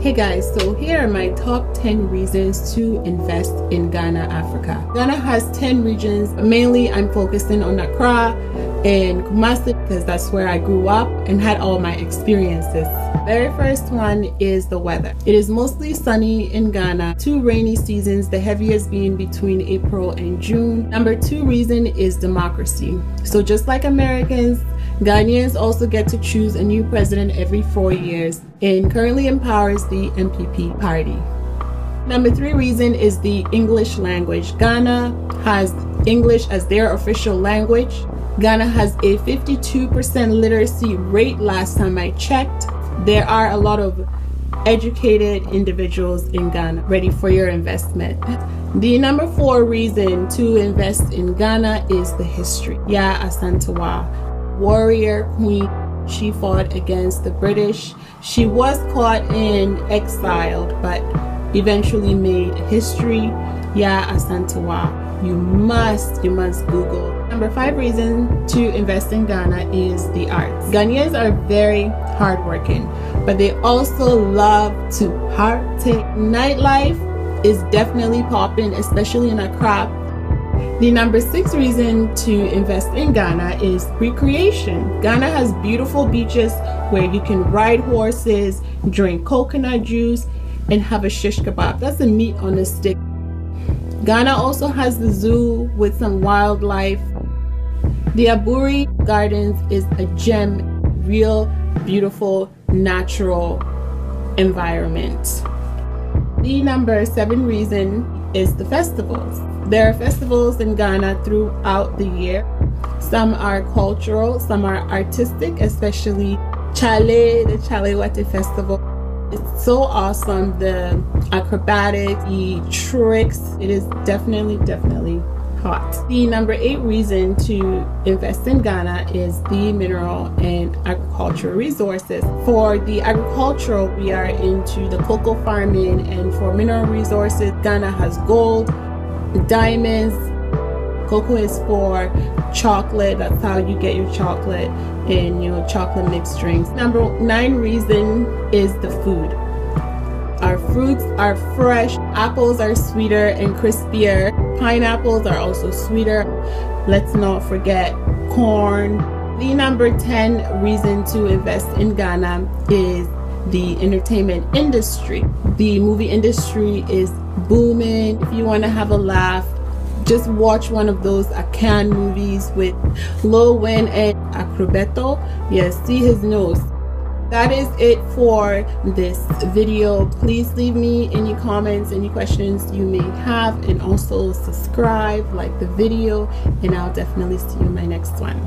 Hey guys, so here are my top 10 reasons to invest in Ghana, Africa. Ghana has 10 regions. Mainly, I'm focusing on Accra and Kumasi because that's where I grew up and had all my experiences. Very first one is the weather. It is mostly sunny in Ghana, two rainy seasons, the heaviest being between April and June. Number two reason is democracy. So just like Americans, Ghanaians also get to choose a new president every four years and currently empowers the NPP party. Number three reason is the English language. Ghana has English as their official language. Ghana has a 52% literacy rate last time I checked. There are a lot of educated individuals in Ghana ready for your investment. The number four reason to invest in Ghana is the history. Yaa Asantewaa warrior queen. She fought against the British. She was caught and exiled, but eventually made history. Yaa Asantewaa. You must, you must Google. Number five reason to invest in Ghana is the arts. Ghanaians are very hardworking, but they also love to partake. Nightlife is definitely popping, especially in Accra the number six reason to invest in Ghana is recreation. Ghana has beautiful beaches where you can ride horses, drink coconut juice, and have a shish kebab. That's the meat on a stick. Ghana also has the zoo with some wildlife. The Aburi Gardens is a gem, real, beautiful, natural environment. The number seven reason is the festivals. There are festivals in Ghana throughout the year. Some are cultural, some are artistic, especially Chale, the Chale Wote Festival. It's so awesome. The acrobatics, the tricks. It is definitely, definitely hot. The number eight reason to invest in Ghana is the mineral and agricultural resources. For the agricultural, we are into the cocoa farming, and for mineral resources, Ghana has gold, diamonds. Cocoa is for chocolate. That's how you get your chocolate and your chocolate mixed drinks. Number nine reason is the food. Our fruits are fresh. Apples are sweeter and crispier. Pineapples are also sweeter. Let's not forget corn. The number 10 reason to invest in Ghana is the entertainment industry. The movie industry is booming. If you want to have a laugh, just watch one of those Akan movies with Lil Win and Akrobeto. Yes, see his nose. That is it for this video. Please leave me any comments, any questions you may have, and also subscribe, like the video, and I'll definitely see you in my next one.